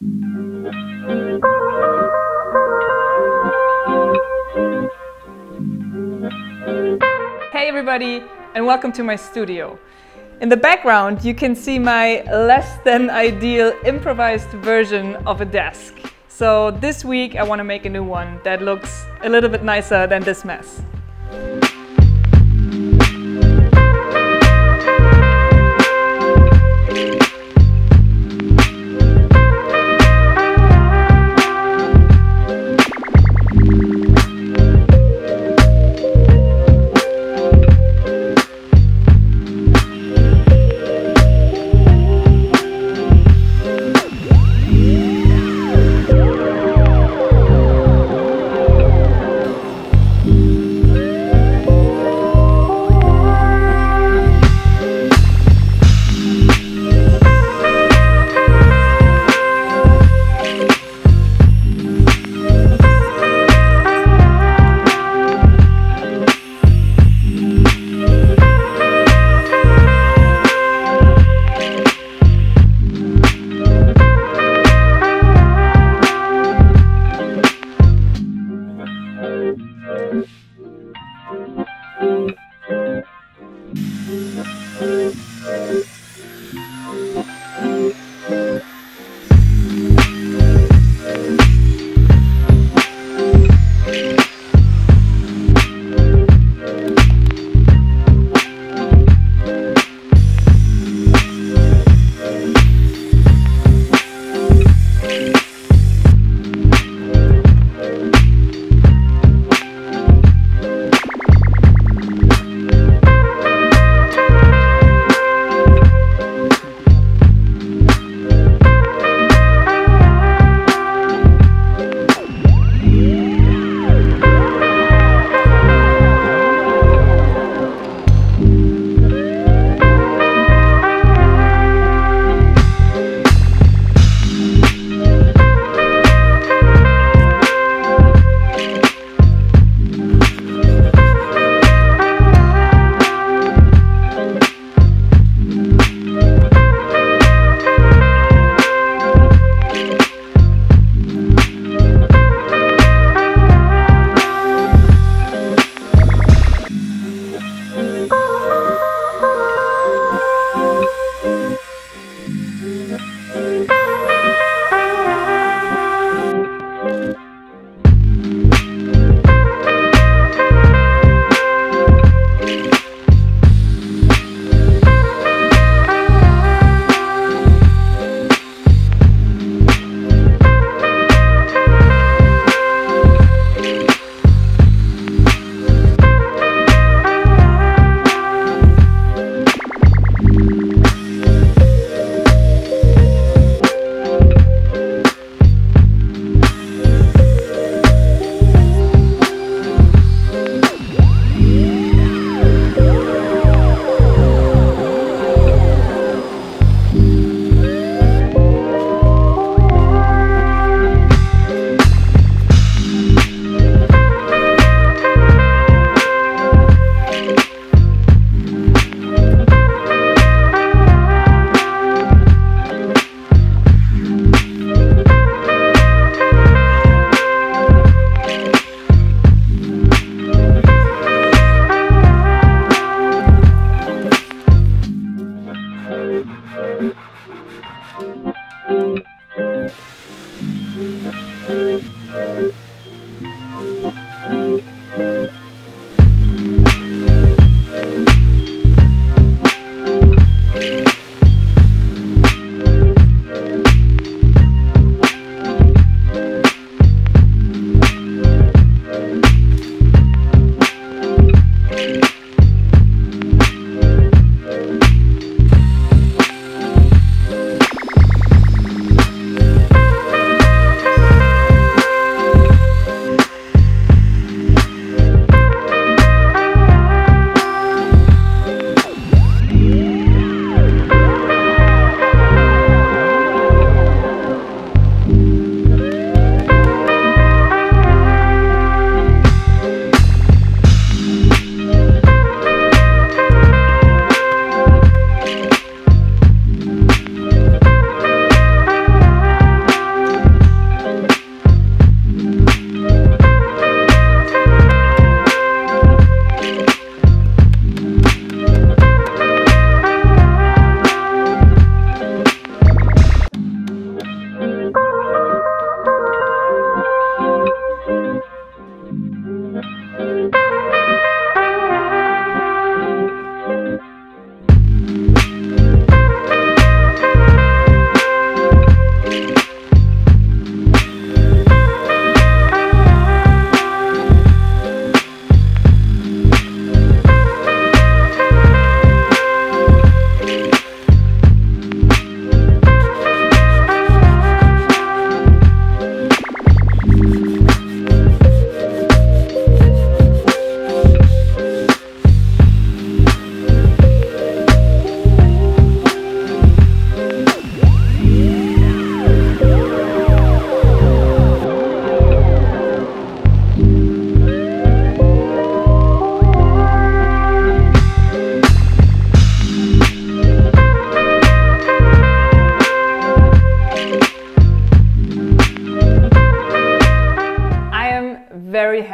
Hey everybody and welcome to my studio. In the background you can see my less than ideal improvised version of a desk. So this week I want to make a new one that looks a little bit nicer than this mess.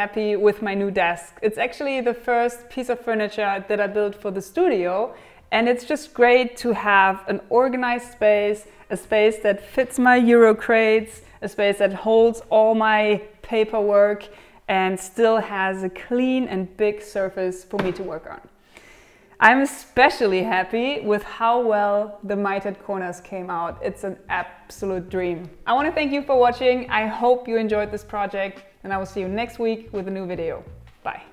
Happy with my new desk. It's actually the first piece of furniture that I built for the studio and it's just great to have an organized space, a space that fits my Euro crates, a space that holds all my paperwork and still has a clean and big surface for me to work on. I'm especially happy with how well the mitered corners came out. It's an absolute dream. I want to thank you for watching. I hope you enjoyed this project and I will see you next week with a new video. Bye.